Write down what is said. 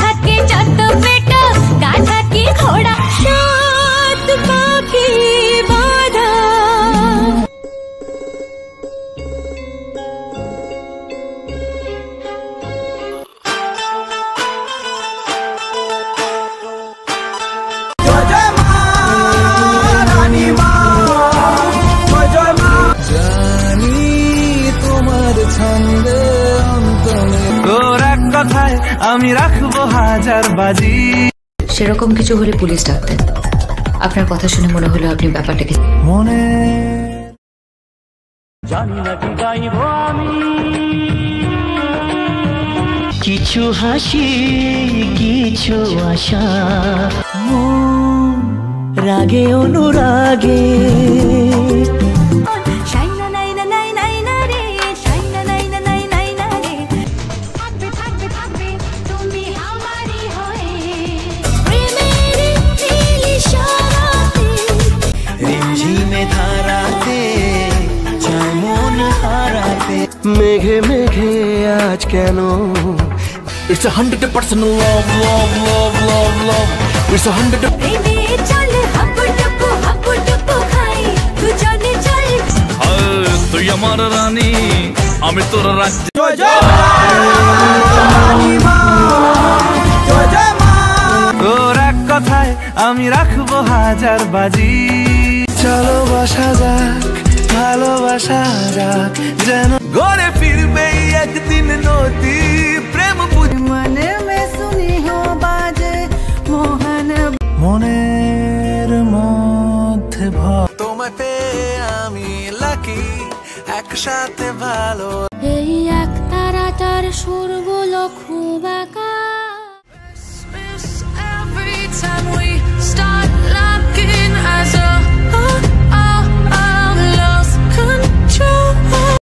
था के चल কথায় আমি রাখব হাজার বাজি। সেরকম কিছু হলে পুলিশ ডাকতেন। আপনার কথা শুনে মনে হলো আপনি ব্যাপারটাকে মনে কিছু হাসি কিছু আশা। রাগে অনুরাগে মেঘে মেঘে আজ কেন It's a hundred percent love, love, love, love, love. It's a hundred. প্রেমে চল হাপু টুপু হাপু টুপু খাই দুজনে চল তুই আমার রানী আমি তোর রাজ্য তোর এক কথায় আমি রাখব হাজার বাজি চলো বসা যাক সারা যেন ঘরে ফিরবে একদিন নদী। প্রেম মনে মে শুনি বাজে মোহন মনের মধ্যে ভর। আমি লাকি, একসাথে ভালো। এই এক তারা তার সুরগুলো